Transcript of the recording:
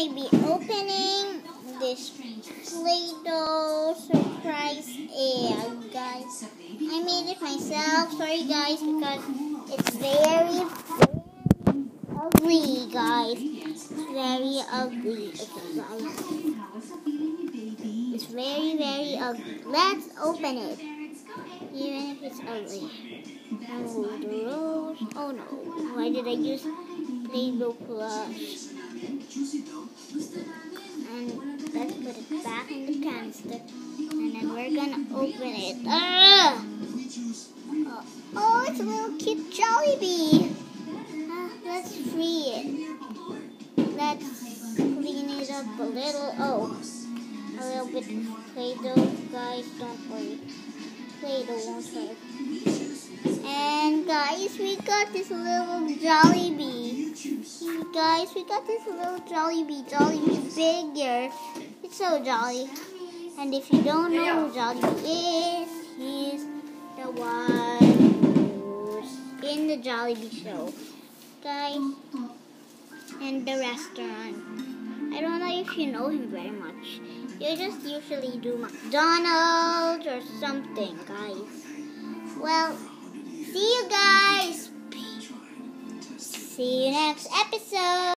gonna be opening this Play-Doh surprise egg, guys. I made it myself. Sorry, guys, because it's very, very ugly, guys. Very ugly, okay, guys. It's very, very ugly. Let's open it, even if it's ugly. Oh, the rose. Oh no! Why did I use Play-Doh Plus? Open it. Oh, oh, it's a little cute Jollibee. Ah, let's free it. Let's clean it up a little. Oh, a little bit of Play-Doh. Guys, don't worry. Play-Doh won't hurt. And guys, we got this little Jollibee. Guys, we got this little Jollibee. Jollibee's bigger. It's so jolly. And if you don't know who Jollibee is, he's the one who's in the Jollibee show. Guys, and the restaurant. I don't know if you know him very much. You just usually do McDonald's or something, guys. Well, see you guys. See you next episode.